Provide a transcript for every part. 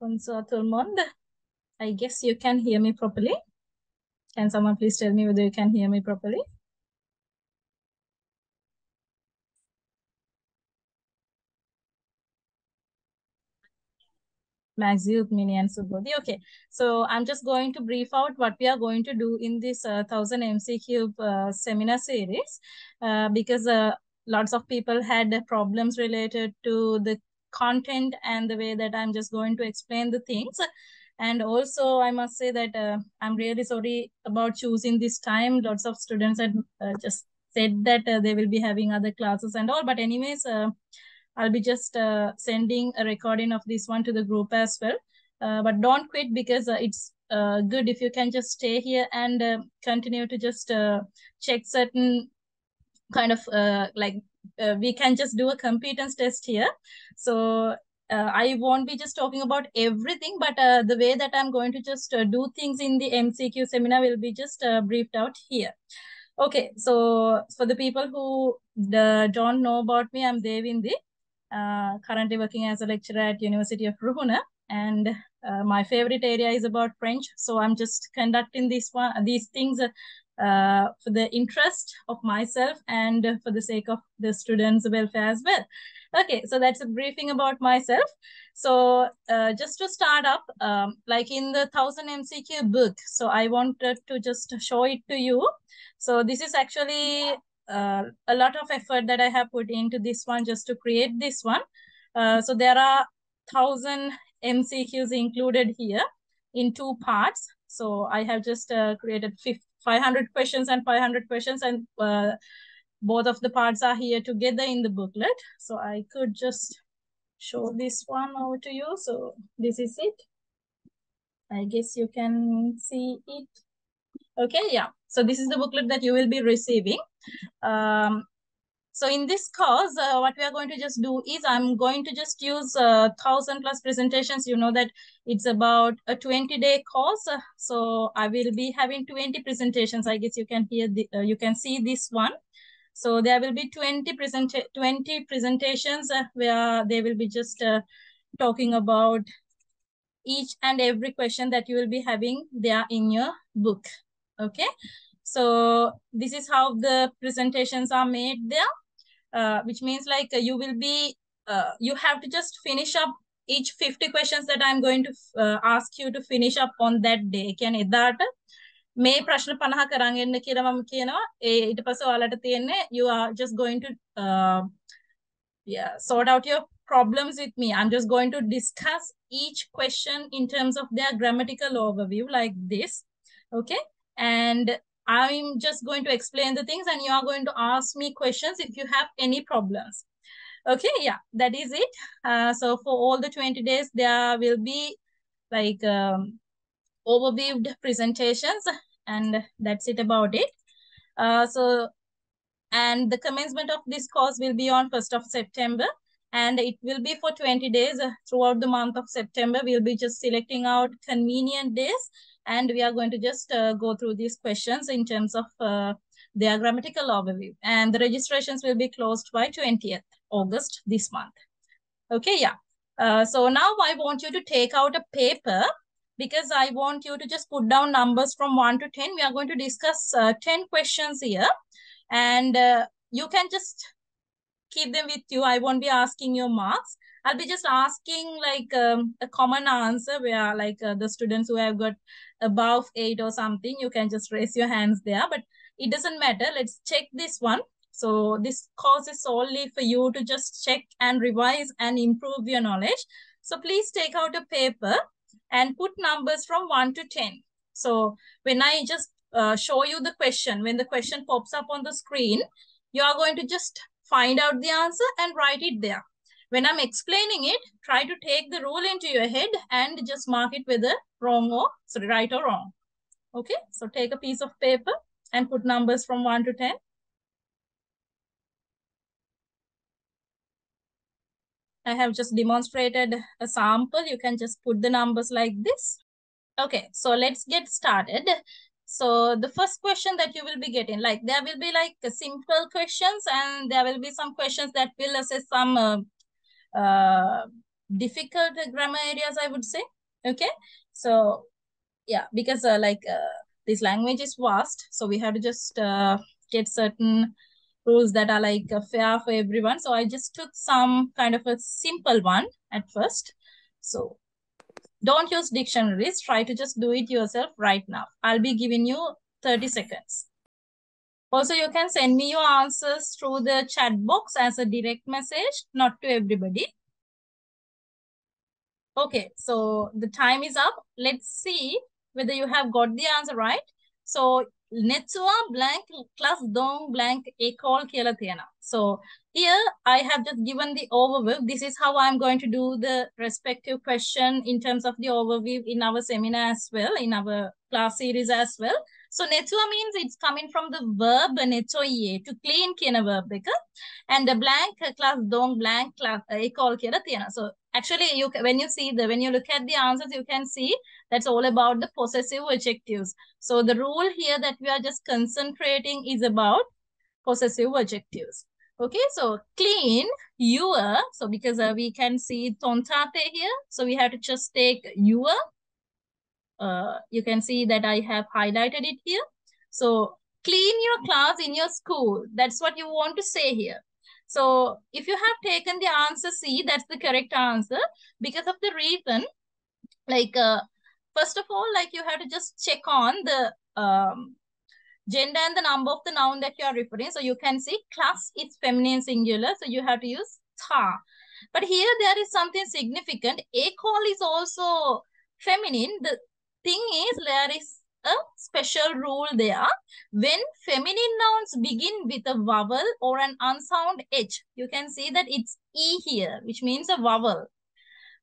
Konsa Tulmond. I guess you can hear me properly. Can someone please tell me whether you can hear me properly? Maxi, Mini, and Subodhi. Okay, so I'm just going to brief out what we are going to do in this uh, 1000 MCQ uh, seminar series uh, because uh, lots of people had problems related to the content and the way that I'm just going to explain the things. And also, I must say that uh, I'm really sorry about choosing this time. Lots of students had uh, just said that uh, they will be having other classes and all. But anyways, uh, I'll be just uh, sending a recording of this one to the group as well. Uh, but don't quit because it's good if you can just stay here and continue to just check certain kind of like we can just do a competence test here. So uh, I won't be just talking about everything, but uh, the way that I'm going to just uh, do things in the MCQ seminar will be just briefed out here. Okay, so for the people who don't know about me, I'm Devindi, currently working as a lecturer at University of Ruhuna, and uh, my favorite area is about French. So I'm just conducting this one, these things uh, for the interest of myself and for the sake of the students' welfare as well. Okay, so that's a briefing about myself. So uh, just to start up, um, like in the 1000 MCQ book, so I wanted to just show it to you. So this is actually uh, a lot of effort that I have put into this one just to create this one. Uh, so there are 1000 MCQs included here in two parts. So I have just uh, created 500 questions and 500 questions and uh, both of the parts are here together in the booklet. So I could just show this one over to you. So this is it. I guess you can see it. Okay, yeah. So this is the booklet that you will be receiving. Um, so in this course, uh, what we are going to just do is I'm going to just use uh, 1000 plus presentations. You know that it's about a 20 day course. so I will be having 20 presentations. I guess you can hear the, uh, you can see this one. So there will be 20, present 20 presentations uh, where they will be just uh, talking about each and every question that you will be having there in your book. Okay. So this is how the presentations are made there, uh, which means like uh, you will be, uh, you have to just finish up each 50 questions that I'm going to uh, ask you to finish up on that day. Can that මේ ප්‍රශ්න 50 කරන් එන්න කියලා මම කියනවා ඒ ඊට පස්සේ ඔයාලට තියෙන්නේ you are just going to uh, yeah sort out your problems with me i'm just going to discuss each question in terms of their grammatical overview like this okay and i'm just going to explain the things and you are going to ask me questions if you have any problems. Okay yeah that is it. Uh, so for all the 20 days there will be like um, overviewed presentations and that's it about it. Uh, so, and the commencement of this course will be on 1st of September and it will be for 20 days uh, throughout the month of September. We'll be just selecting out convenient days and we are going to just uh, go through these questions in terms of uh, their grammatical overview. And the registrations will be closed by 20th August this month. Okay, yeah. Uh, so now I want you to take out a paper because I want you to just put down numbers from 1 to 10. We are going to discuss uh, 10 questions here. And uh, you can just keep them with you. I won't be asking your marks. I'll be just asking like um, a common answer where like uh, the students who have got above 8 or something, you can just raise your hands there. But it doesn't matter. Let's check this one. So this course is solely for you to just check and revise and improve your knowledge. So please take out a paper and put numbers from 1 to 10. So when I just uh, show you the question, when the question pops up on the screen, you are going to just find out the answer and write it there. When I'm explaining it, try to take the rule into your head and just mark it whether wrong or, sorry, right or wrong. Okay, so take a piece of paper and put numbers from 1 to 10. I have just demonstrated a sample. You can just put the numbers like this. Okay, so let's get started. So the first question that you will be getting, like there will be like simple questions and there will be some questions that will assess some uh, uh, difficult grammar areas, I would say. Okay. So yeah, because uh, like uh, this language is vast, so we have to just uh, get certain rules that are like uh, fair for everyone. So I just took some kind of a simple one at first. So don't use dictionaries. Try to just do it yourself right now. I'll be giving you 30 seconds. Also, you can send me your answers through the chat box as a direct message, not to everybody. Okay, so the time is up. Let's see whether you have got the answer right. So, Netsua blank class dong blank école කියලා තියෙනවා. So, here I have just given the overview. This is how I'm going to do the respective question in terms of the overview in our seminar as well, in our class series as well. So netua means it's coming from the verb netoye to clean කියන verb එක and the blank class dong blank class école කියලා තියෙනවා. So actually you when you see the when you look at the answers you can see that's all about the possessive adjectives. So the rule here that we are just concentrating is about possessive adjectives. Okay, so clean, your, so because uh, we can see tontate here, so we have to just take your uh, you can see that I have highlighted it here. So clean your class in your school. That's what you want to say here. So if you have taken the answer C, that's the correct answer. Because of the reason, like, uh, first of all, like you have to just check on the um, gender and the number of the noun that you are referring. So you can see class is feminine singular. So you have to use ta. But here there is something significant. A call is also feminine. The thing is there is a special rule there. When feminine nouns begin with a vowel or an unsound H, you can see that it's E here, which means a vowel.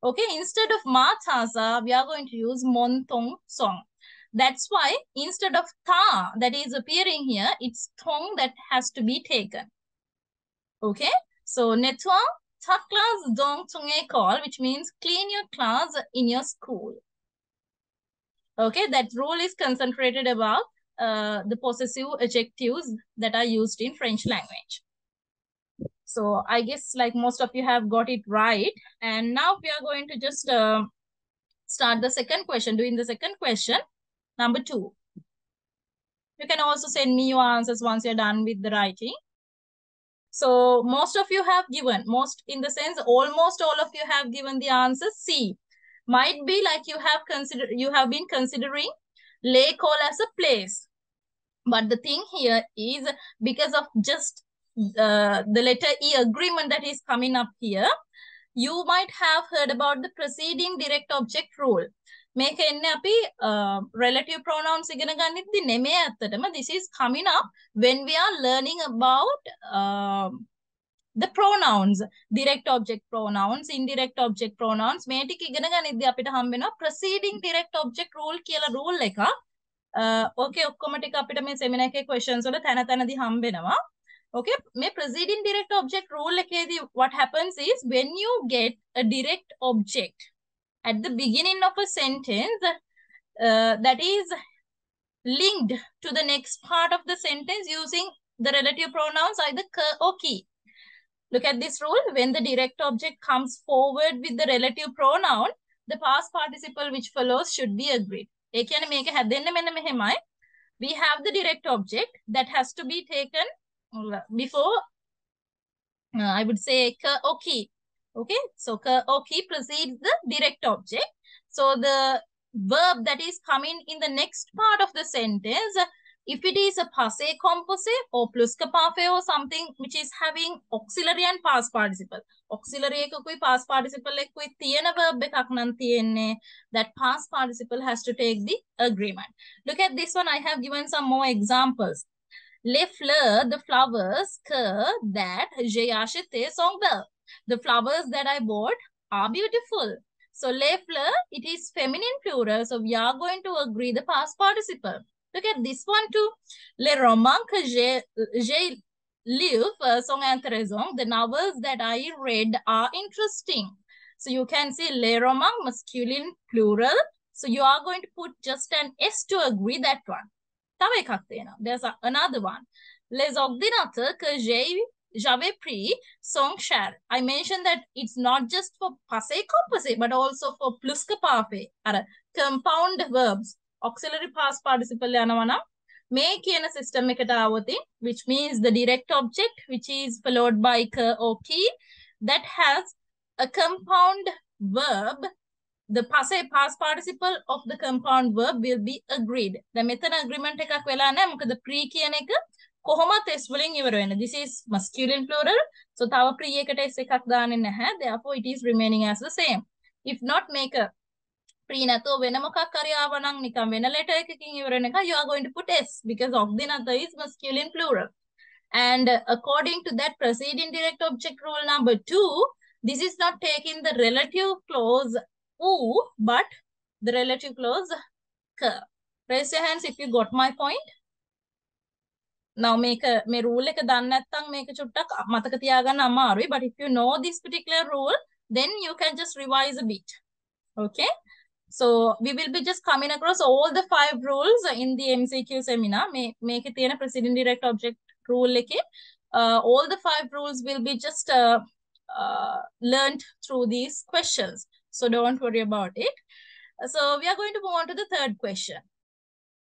Okay, instead of ma matasa, we are going to use mon montong song. That's why instead of tha that is appearing here, it's thong that has to be taken. Okay, so netwa ta class dong tung call, which means clean your class in your school. Okay, that rule is concentrated about uh, the possessive adjectives that are used in French language. So I guess like most of you have got it right. And now we are going to just uh, start the second question, doing the second question, number two. You can also send me your answers once you're done with the writing. So most of you have given, most in the sense, almost all of you have given the answer C might be like you have considered you have been considering Lake Hall as a place but the thing here is because of just uh, the letter E agreement that is coming up here you might have heard about the preceding direct object rule මේක එන්නේ අපි uh, relative pronouns ඉගෙන ගන්නෙද්දි නෙමෙයි ඇත්තටම. This is coming up when we are learning about uh, the pronouns direct object pronouns indirect object pronouns. මේ ටික ඉගෙන ගනිද්දී අපිට හම්බ වෙනවා preceding direct object rule කියලා rule එකක්. ඕකේ ඔක්කොම ටික අපිට මේ seminar එකේ questions වල තැන තැනදී හම්බ වෙනවා. Okay මේ preceding direct object rule එකේදී what happens is when you get a direct object at the beginning of a sentence uh, that is linked to the next part of the sentence using the relative pronouns either ke or ki Look at this rule. When the direct object comes forward with the relative pronoun, the past participle which follows should be agreed. We have the direct object that has to be taken before, uh, I would say, ka or ki. Okay, so okay he precedes the direct object. So the verb that is coming in the next part of the sentence, if it is a passé composé or plus que parfait or something which is having auxiliary and past participle. Auxiliary past participle verb that past participle has to take the agreement. Look at this one. I have given some more examples. Le fleur, the flowers, que that jayashite song. The flowers that I bought are beautiful. So les fleurs, it is feminine plural. So we are going to agree the past participle. Look at this one too. Le roman que j'ai lu uh, sont intéressants. The novels that I read are interesting. So you can see le roman masculine plural. So you are going to put just an S to agree that one. There's another one. Les ordinateurs que j'ai j'avais pris son cher. I mentioned that it's not just for passé composé, but also for plus que parfait. අර compound verbs, auxiliary past participle යනවා නම් මේ කියන system එකට ආවොතින්, which means the direct object, which is followed by ke or ki, that has a compound verb the passe past participle of the compound verb will be agreed. දැන් මෙතන agreement එකක් වෙලා නැහැ. මොකද pre කියන එක කොහොමත් s වලින් ඉවර වෙන. This is masculine plural. So තව pre එකට s එකක් දාන්නේ නැහැ. Therefore it is remaining as the same. If not make a pre නැතුව වෙන මොකක් හරි ආව නම් නිකන් වෙන letter එකකින් ඉවර වෙන එක you are going to put s because of the other is masculine plural. And according to that preceding direct object rule number two, this is not taking the relative clause oo, but the relative clause k. Raise your hands if you got my point. Now මේක make rule එක දන්නේ නැත්නම් මේක චුට්ටක් මතක තියාගන්න අමාරුයි but if you know this particular rule then you can just revise a bit. Okay? So we will be just coming across all the five rules in the MCQ seminar. Make මේ මේකේ තියෙන precedent direct object rule like uh, all the five rules will be just uh, uh, learned through these questions. So don't worry about it. So we are going to move on to the third question.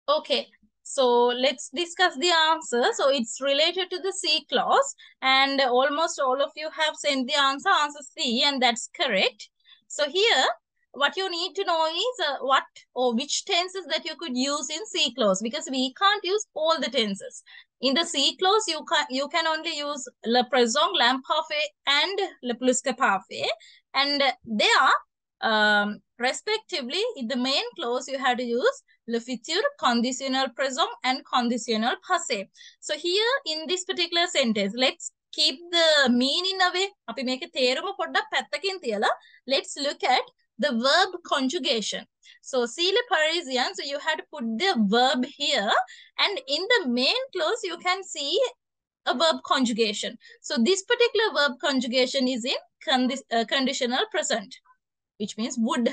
Okay so let's discuss the answer. So it's related to the si clause and almost all of you have sent the answer, answer C and that's correct. So here, what you need to know is uh, what or which tenses that you could use in si clause because we can't use all the tenses. In the si clause, you can you can only use le présent, l'imparfait, and le plus que parfait. And there, um, respectively, in the main clause, you have to use le futur, conditional présent, and conditional passé. So here, in this particular sentence, let's keep the meaning away. අපි මේක තේරුම පොඩ්ඩක් පැත්තකින් තියලා let's look at the verb conjugation. So, Sile Parisian, so you had to put the verb here and in the main clause, you can see a verb conjugation. So, this particular verb conjugation is in condi uh, conditional present, which means would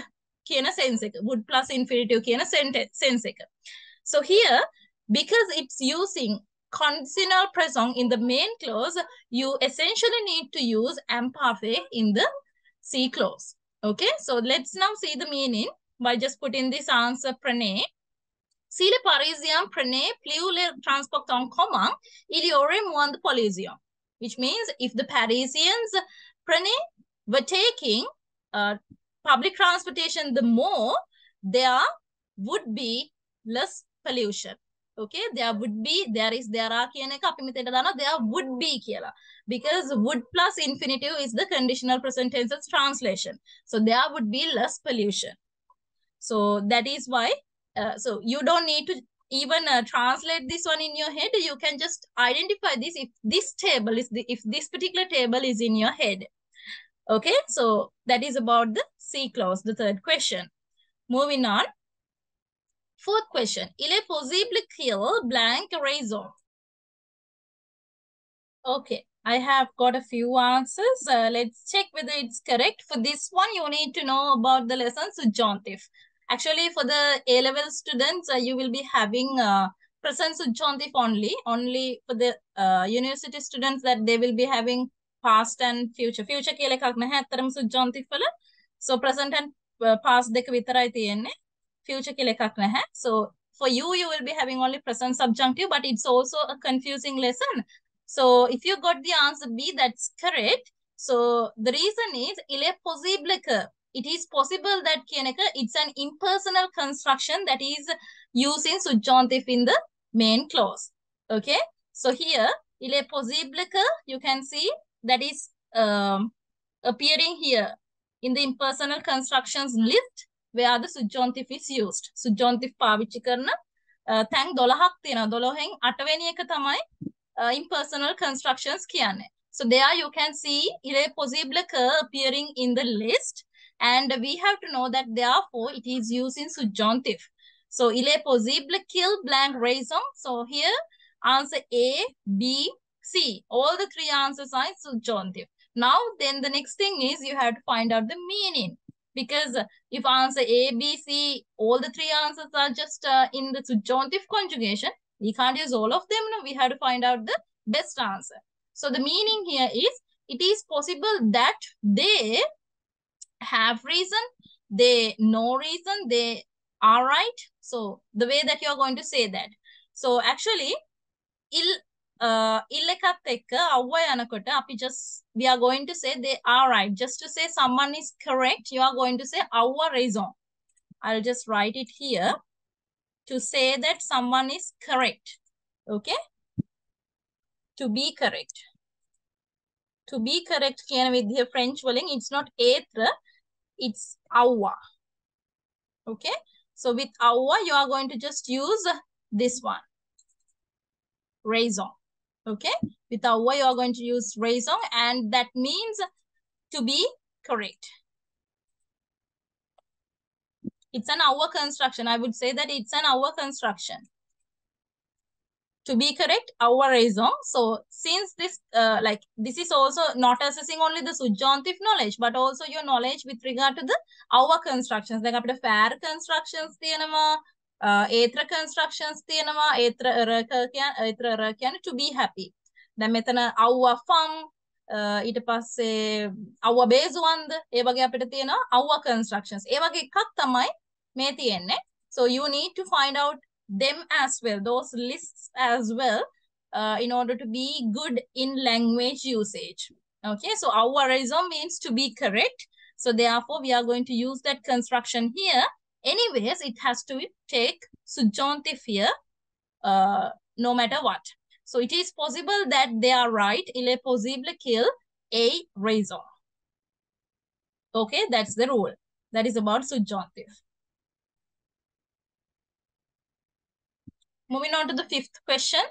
kena sense එක would plus infinitive kena sense එක. So here, because it's using conditional present in the main clause, you essentially need to use imperfect in the si clause. Okay, so let's now see the meaning by just putting this answer prane. Sile parisium prane pliule transporton common iliore muand polisium, which means if the Parisians prane were taking uh, public transportation, the more there would be less pollution. okay there would be there is there are කියන එක අපි මෙතන දානවා there would be කියලා because would plus infinitive is the conditional present tense translation so there would be less pollution so that is why uh, so you don't need to even uh, translate this one in your head you can just identify this if this table is the if this particular table is in your head okay so that is about the c clause the third question moving on Fourth question. Il est possible qu'il blank raison. Okay, I have got a few answers. Uh, let's check whether it's correct. For this one, you need to know about the lesson subjunctive. Actually, for the A-level students, uh, you will be having uh, present subjunctive only. Only for the uh, university students that they will be having past and future. Future කියලා එකක් නැහැ අතරම subjunctive වල. So present and uh, past දෙක විතරයි තියෙන්නේ. future කියලා එකක් නැහැ. So for you, you will be having only present subjunctive, but it's also a confusing lesson. So if you got the answer B, that's correct. So the reason is, il est possible que, it is possible that කියනක, it's an impersonal construction that is using subjunctive in the main clause. Okay. So here, il est possible que, you can see that is um, appearing here in the impersonal constructions list where the subjunctive is used. subjunctive පාවිච්චි කරන තැන් 12ක් තියෙනවා. 12න් 8 වෙනි එක තමයි impersonal constructions කියන්නේ. So there you can see il est possible que appearing in the list and we have to know that therefore it is used in subjunctive. So il est possible qu'il blank raison. So here answer A, B, C. All the three answers are subjunctive. Now then the next thing is you have to find out the meaning because if answer A, B, C, all the three answers are just uh, in the subjunctive conjugation, we can't use all of them. No, we have to find out the best answer. So the meaning here is it is possible that they have reason, they know reason, they are right. So the way that you are going to say that. So actually, uh, ඉල් එකත් එක්ක අව්ව යනකොට අපි just we are going to say they are right. Just to say someone is correct, you are going to say our raison. I'll just write it here to say that someone is correct. Okay? To be correct. To be correct කියන විදිහ French වලින් it's not être, it's our. Okay? So with our, you are going to just use this one. Raison. Okay, with our you are going to use raison and that means to be correct. It's an our construction. I would say that it's an our construction. To be correct, our raison. So since this, uh, like this is also not assessing only the subjunctive knowledge, but also your knowledge with regard to the our constructions. Like after fair constructions, the ඒත්‍ර constructions තියෙනවා, ඒත්‍ර ඒත්‍ර කියන්නේ to be happy. දැන් මෙතන අව්ව from uh, ඊට පස්සේ අව්ව බේසුවන්ද ඒ වගේ අපිට තියෙනවා අව්ව constructions. ඒ වගේ එකක් තමයි මේ තියෙන්නේ. So you need to find out them as well, those lists as well, uh, in order to be good in language usage. Okay, so our raison means to be correct. So therefore, we are going to use that construction here. Anyways, it has to take subjunctive here, uh, no matter what. So it is possible that they are right. Il est possible qu'il a raison. Okay, that's the rule. That is about subjunctive. Moving on to the fifth question.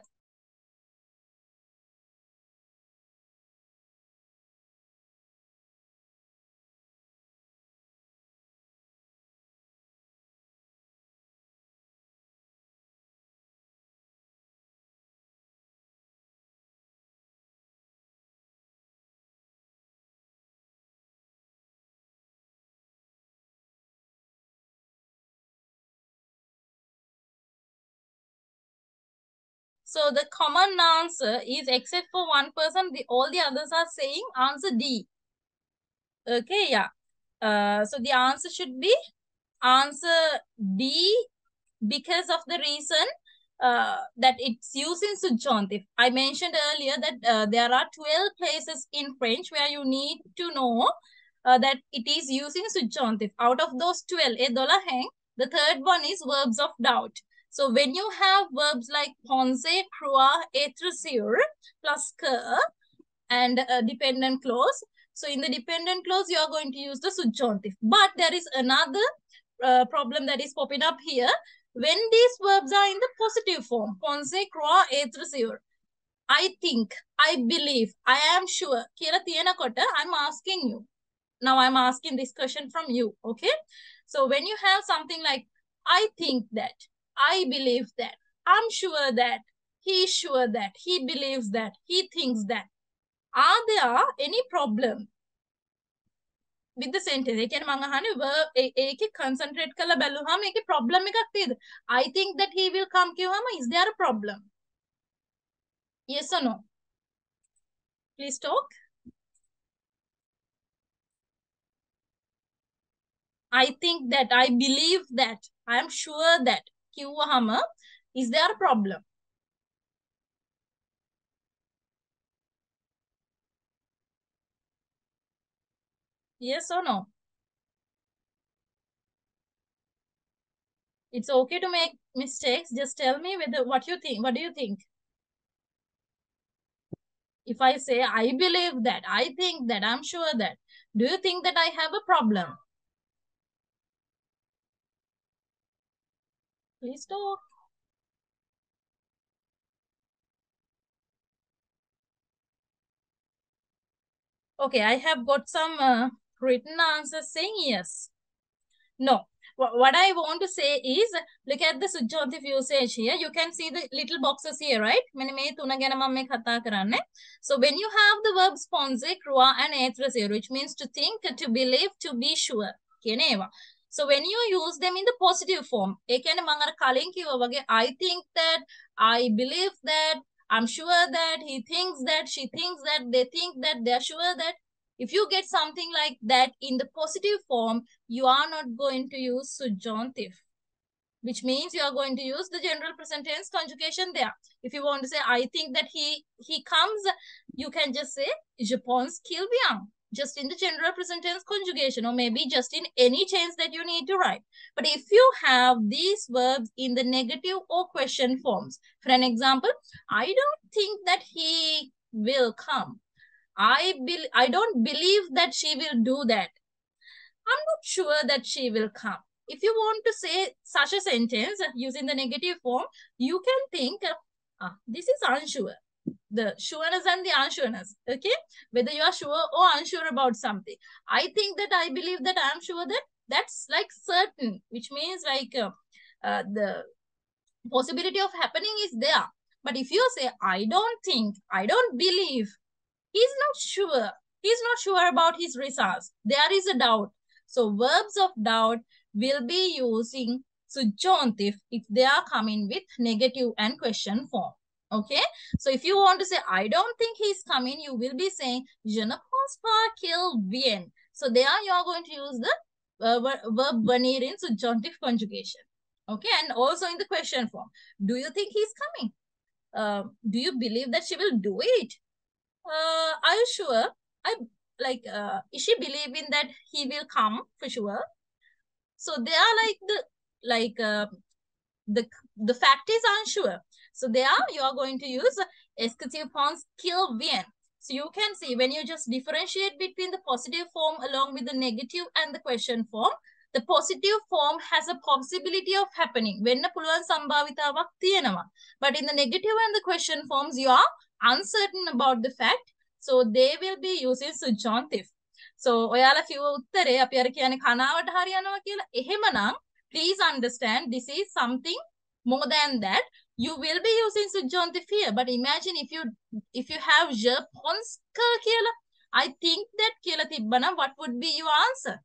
So the common answer is except for one person, the, all the others are saying answer D. Okay, yeah. Uh, so the answer should be answer D because of the reason uh, that it's using subjunctive. I mentioned earlier that uh, there are 12 places in French where you need to know uh, that it is using subjunctive. Out of those 12, the third one is verbs of doubt. So when you have verbs like ponse, crua, etresur, plus ker, and a dependent clause. So in the dependent clause, you are going to use the subjunctive. But there is another uh, problem that is popping up here. When these verbs are in the positive form, ponse, crua, etresur. I think, I believe, I am sure. Kira tiyanakota, I'm asking you. Now I'm asking this question from you, okay? So when you have something like, I think that, I believe that. I'm sure that. He's sure that. He believes that. He thinks that. Are there any problem with the sentence? ඒ කියන්නේ මම අහන්නේ verb ඒකේ concentrate කරලා බැලුවාම ඒකේ problem එකක් තියෙද? I think that he will come කිව්වම is there a problem? Yes or no? Please talk. I think that, I believe that, I am sure that. කිව්වහම is there a problem? Yes or no? It's okay to make mistakes. Just tell me whether what you think. What do you think? If I say, I believe that, I think that, I'm sure that, do you think that I have a problem? Please talk. Okay, I have got some uh, written answers saying yes. No. What I want to say is, look at the subjunctive usage here. You can see the little boxes here, right? So when you have the verbs ponse, croire, and être which means to think, to believe, to be sure. So when you use them in the positive form, I think that, I believe that, I'm sure that, he thinks that, she thinks that, they think that, they're sure that. If you get something like that in the positive form, you are not going to use subjunctive which means you are going to use the general present tense conjugation there. If you want to say, I think that he he comes, you can just say, je pense qu'il vient, just in the general present tense conjugation, or maybe just in any tense that you need to write. But if you have these verbs in the negative or question forms, for an example, I don't think that he will come. I, be I don't believe that she will do that. I'm not sure that she will come if you want to say such a sentence using the negative form, you can think, uh, this is unsure. The sureness and the unsureness, okay? Whether you are sure or unsure about something. I think that I believe that I am sure that that's like certain, which means like uh, uh, the possibility of happening is there. But if you say, I don't think, I don't believe, he's not sure. He's not sure about his results. There is a doubt. So verbs of doubt will be using subjunctive if they are coming with negative and question form. Okay. So if you want to say, I don't think he's coming, you will be saying, je ne pense pas qu'il. So there you are going to use the verb venir in subjunctive conjugation. Okay. And also in the question form, do you think he's coming? Uh, do you believe that she will do it? Uh, are you sure? I like, uh, is she believing that he will come for sure? So they are like the like uh, the the fact is unsure. So there you are going to use escative forms qu'il vient. So you can see when you just differentiate between the positive form along with the negative and the question form, the positive form has a possibility of happening. වෙන්න පුළුවන් සම්භාවිතාවක් තියෙනවා. But in the negative and the question forms, you are uncertain about the fact. So they will be using subjunctive. So ඔයාලා කිව්ව උත්තරේ අපි අර කියන්නේ කනාවට හරියනවා කියලා. එහෙමනම් please understand this is something more than that. You will be using subjunctive here. But imagine if you if you have je pense que කියලා. I think that කියලා තිබ්බනම් what would be your answer?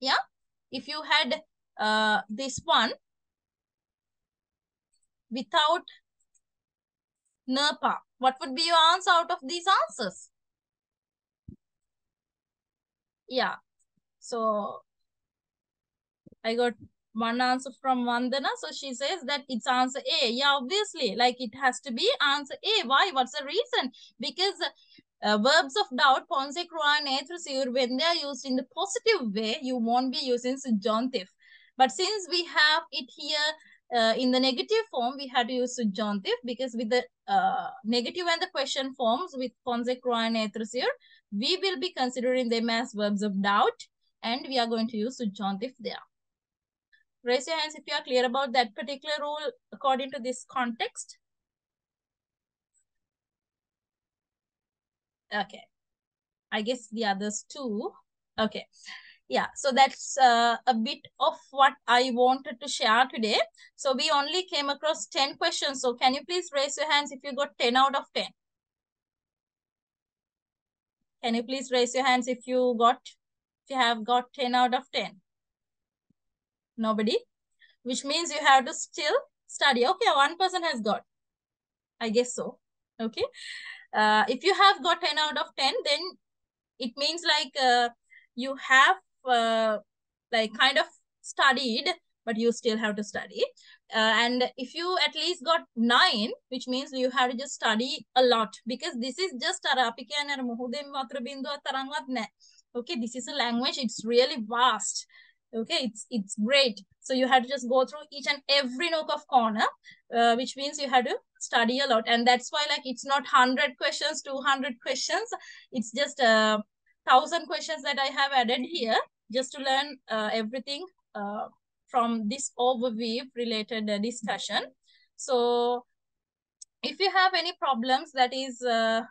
Yeah. If you had uh, this one without NERPA, what would be your answer out of these answers? yeah so i got one answer from Vandana. So she says that it's answer A. Yeah, obviously, like it has to be answer A. Why? What's the reason? Because uh, verbs of doubt, pense, croire, and être when they are used in the positive way, you won't be using subjunctive. But since we have it here uh, in the negative form, we had to use subjunctive because with the uh, negative and the question forms with pense, croire, and we will be considering them as verbs of doubt and we are going to use subjunctive there. Raise your hands if you are clear about that particular rule according to this context. Okay. I guess the others too. Okay. Yeah, so that's uh, a bit of what I wanted to share today. So we only came across 10 questions. So can you please raise your hands if you got 10 out of 10? Can you please raise your hands if you got, if you have got 10 out of 10? Nobody? Which means you have to still study. Okay, one person has got. I guess so. Okay. Uh, if you have got 10 out of 10, then it means like uh, you have uh, like kind of studied, but you still have to study. Uh, and if you at least got nine, which means you have to just study a lot because this is just Okay, this is a language, it's really vast. Okay, it's it's great. So you had to just go through each and every nook of corner, uh, which means you had to study a lot. And that's why like it's not 100 questions, 200 questions. It's just a uh, thousand questions that I have added here just to learn uh, everything uh, from this overview related uh, discussion. So if you have any problems that is uh,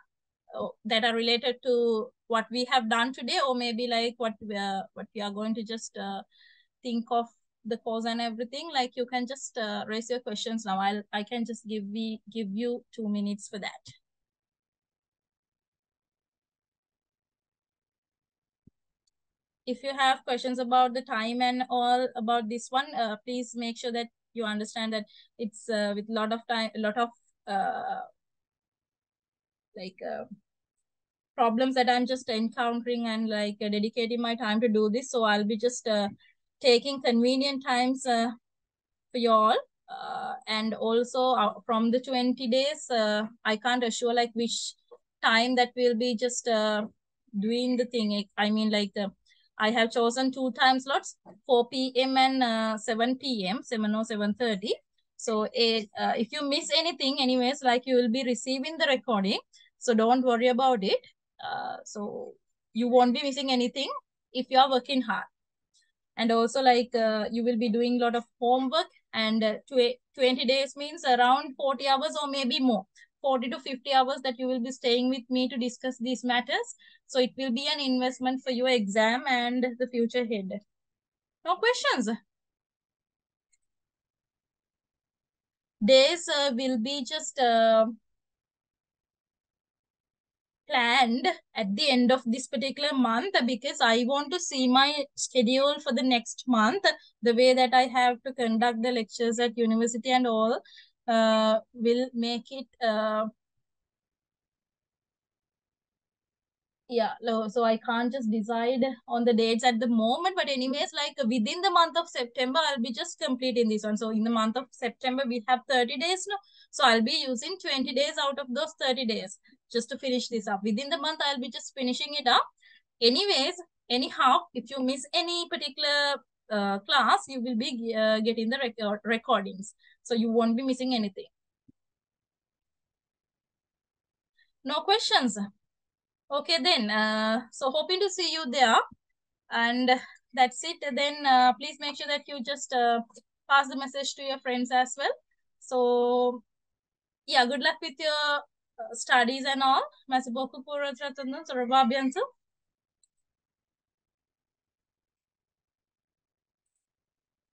that are related to what we have done today or maybe like what we are, what we are going to just uh, think of the cause and everything like you can just uh, raise your questions now. I'll i can just give we give you two minutes for that. If you have questions about the time and all about this one, uh, please make sure that you understand that it's uh, with a lot of time, a lot of uh, like uh, problems that I'm just encountering and like uh, dedicating my time to do this. So I'll be just uh, taking convenient times uh, for you all. Uh, and also uh, from the 20 days, uh, I can't assure like which time that we'll be just uh, doing the thing. I mean like uh, I have chosen two time slots, 4 p.m. and uh, 7 p.m., 7 or 7.30. So uh, if you miss anything, anyways, like you will be receiving the recording. So don't worry about it. Uh, so you won't be missing anything if you are working hard. And also like uh, you will be doing a lot of homework and uh, 20 days means around 40 hours or maybe more. 40 to 50 hours that you will be staying with me to discuss these matters. So it will be an investment for your exam and the future ahead. No questions? Days uh, will be just uh, planned at the end of this particular month because I want to see my schedule for the next month, the way that I have to conduct the lectures at university and all uh, will make it uh, yeah so i can't just decide on the dates at the moment but anyways like within the month of september i'll be just completing this one. So in the month of september we have 30 days now so i'll be using 20 days out of those 30 days just to finish this up within the month i'll be just finishing it up anyways anyhow if you miss any particular uh, class you will be uh, getting the record recordings so you won't be missing anything no questions Okay, then. Uh, so hoping to see you there. And that's it. Then uh, please make sure that you just uh, pass the message to your friends as well. So yeah, good luck with your studies and all. Masih boku pura tratandan, so